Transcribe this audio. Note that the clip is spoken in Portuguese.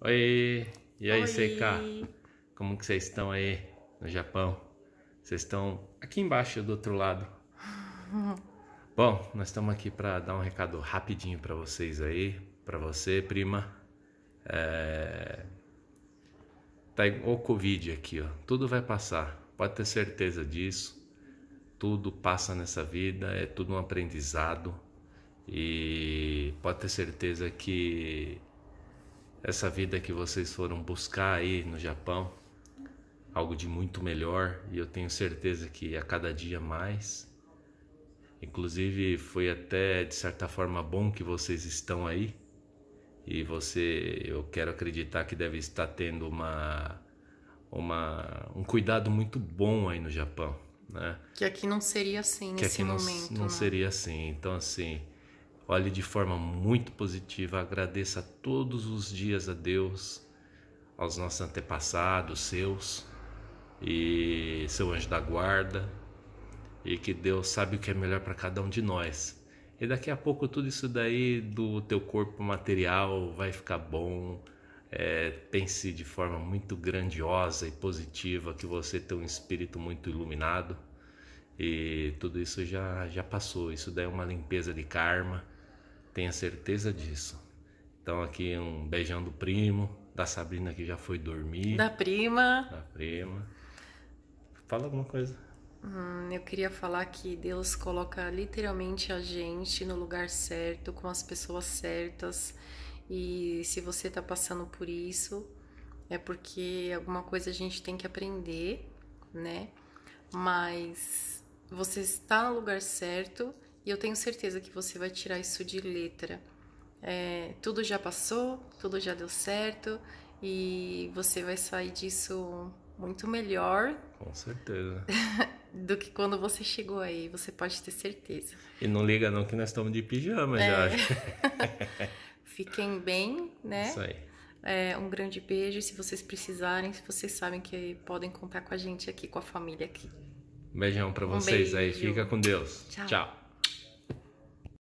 Oi! E aí. CK? Como que vocês estão aí no Japão? Vocês estão aqui embaixo do outro lado. Bom, nós estamos aqui para dar um recado rapidinho para vocês aí, para você, prima. É... Tá igual o Covid aqui, ó. Tudo vai passar. Pode ter certeza disso. Tudo passa nessa vida, é tudo um aprendizado. E pode ter certeza que essa vida que vocês foram buscar aí no Japão, algo de muito melhor, e eu tenho certeza que a cada dia mais. Inclusive foi até de certa forma bom que vocês estão aí. E você, eu quero acreditar que deve estar tendo uma uma um cuidado muito bom aí no Japão, né? Que aqui não seria assim que nesse aqui não, momento. não né? seria assim. Então, assim, olhe de forma muito positiva, agradeça todos os dias a Deus, aos nossos antepassados, seus, e seu anjo da guarda, e que Deus sabe o que é melhor para cada um de nós. E daqui a pouco tudo isso daí do teu corpo material vai ficar bom. É, pense de forma muito grandiosa e positiva que você tem um espírito muito iluminado e tudo isso já, já passou. Isso daí é uma limpeza de karma, tenha certeza disso. Então, aqui um beijão do primo, da Sabrina que já foi dormir, Da prima, da prima. Fala alguma coisa. hum, eu queria falar que Deus coloca literalmente a gente no lugar certo, com as pessoas certas. E se você tá passando por isso, é porque alguma coisa a gente tem que aprender, né? Mas você está no lugar certo e eu tenho certeza que você vai tirar isso de letra. É, tudo já passou, tudo já deu certo e você vai sair disso muito melhor Com certeza. do que quando você chegou aí, você pode ter certeza. E não liga não que nós estamos de pijama É. já. Fiquem bem, né? Isso aí. É, um grande beijo. Se vocês precisarem, se vocês sabem que podem contar com a gente aqui, com a família aqui. Beijão pra vocês aí. beijo. Fica com Deus. Tchau. Tchau.